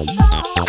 Oh, oh, oh.